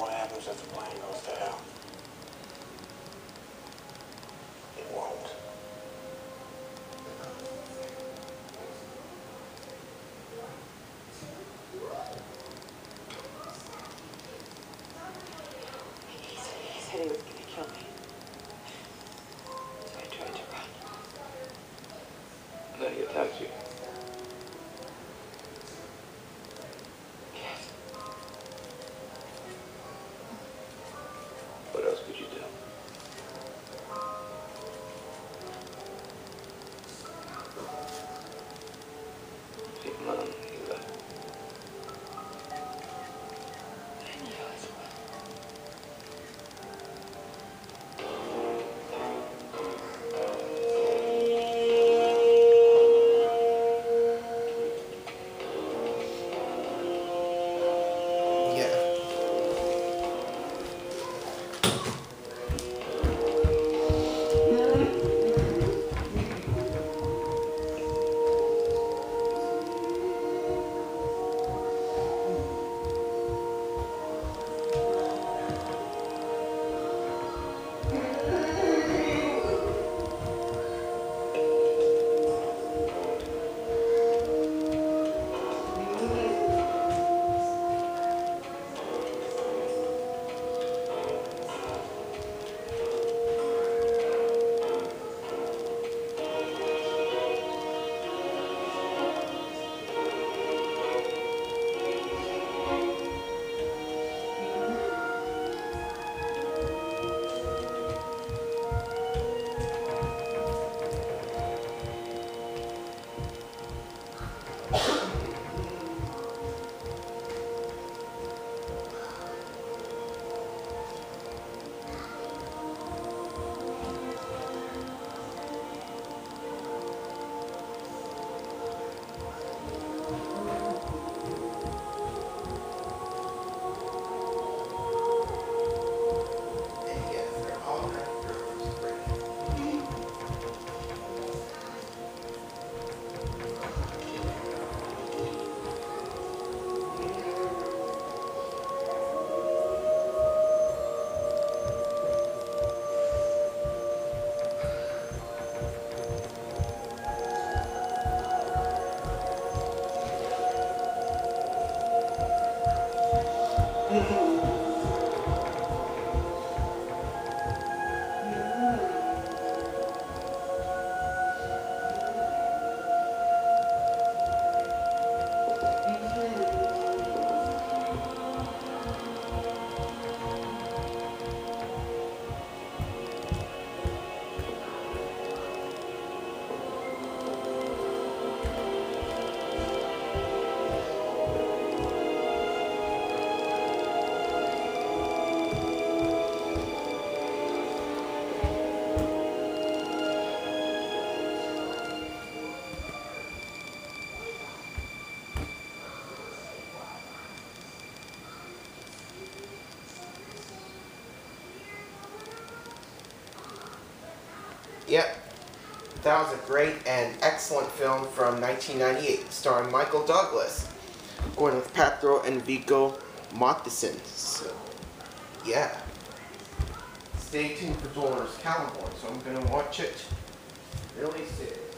what happens if the plane goes down. 음. Yep. That was a great and excellent film from 1998, starring Michael Douglas, Gwyneth Paltrow and Viggo Mortensen. So, yeah. Stay tuned for Dolores Claiborne, so I'm gonna watch it really soon.